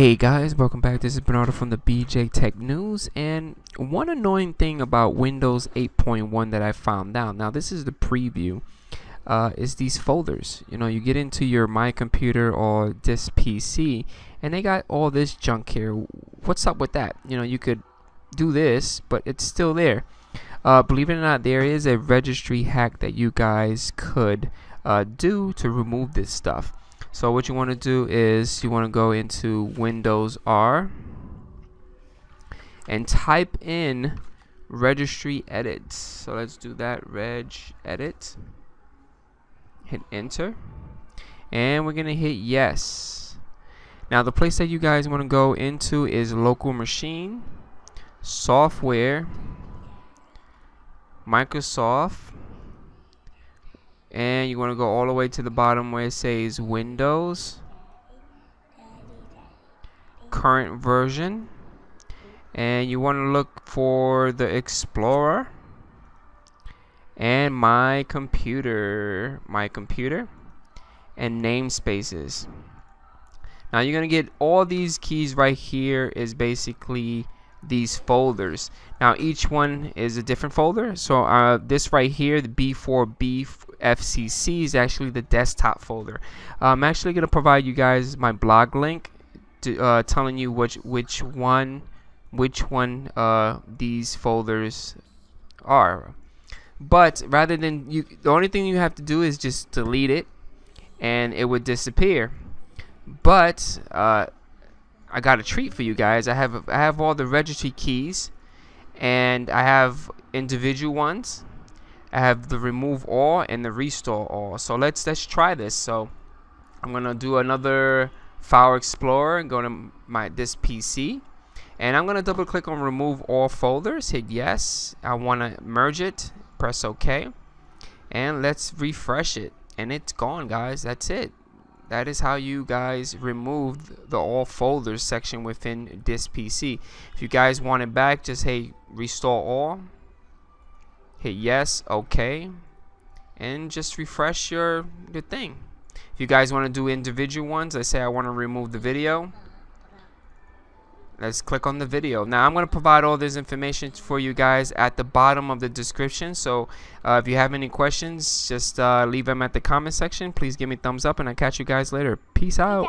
Hey guys, welcome back. This is Bernardo from the BJ Tech News. And one annoying thing about Windows 8.1 that I found out, now this is the preview, uh, is these folders. You know, you get into your My Computer or this PC, and they got all this junk here. What's up with that? You know, you could do this, but it's still there. Uh, believe it or not, there is a registry hack that you guys could uh, do to remove this stuff. So what you want to do is you want to go into Windows R and type in registry edit. So let's do that reg edit. Hit enter. And we're going to hit yes. Now the place that you guys want to go into is local machine, software, Microsoft, and you want to go all the way to the bottom where it says Windows? Current version. And you want to look for the Explorer. And my computer my computer and namespaces. Now you're gonna get all these keys right here is basically these folders. Now each one is a different folder. So uh, this right here the B4B FCC is actually the desktop folder I'm actually gonna provide you guys my blog link to, uh, telling you which which one which one uh, these folders are but rather than you the only thing you have to do is just delete it and it would disappear but uh, I got a treat for you guys. I have I have all the registry keys, and I have individual ones. I have the remove all and the restore all. So let's let's try this. So I'm gonna do another File Explorer and go to my this PC, and I'm gonna double click on remove all folders. Hit yes. I wanna merge it. Press OK, and let's refresh it. And it's gone, guys. That's it that is how you guys remove the all folders section within this PC if you guys want it back just hey restore all hit yes okay and just refresh your your thing. If you guys want to do individual ones let's say I want to remove the video. Let's click on the video. Now I'm going to provide all this information for you guys at the bottom of the description. So uh, if you have any questions just uh, leave them at the comment section. Please give me thumbs up and I'll catch you guys later. Peace out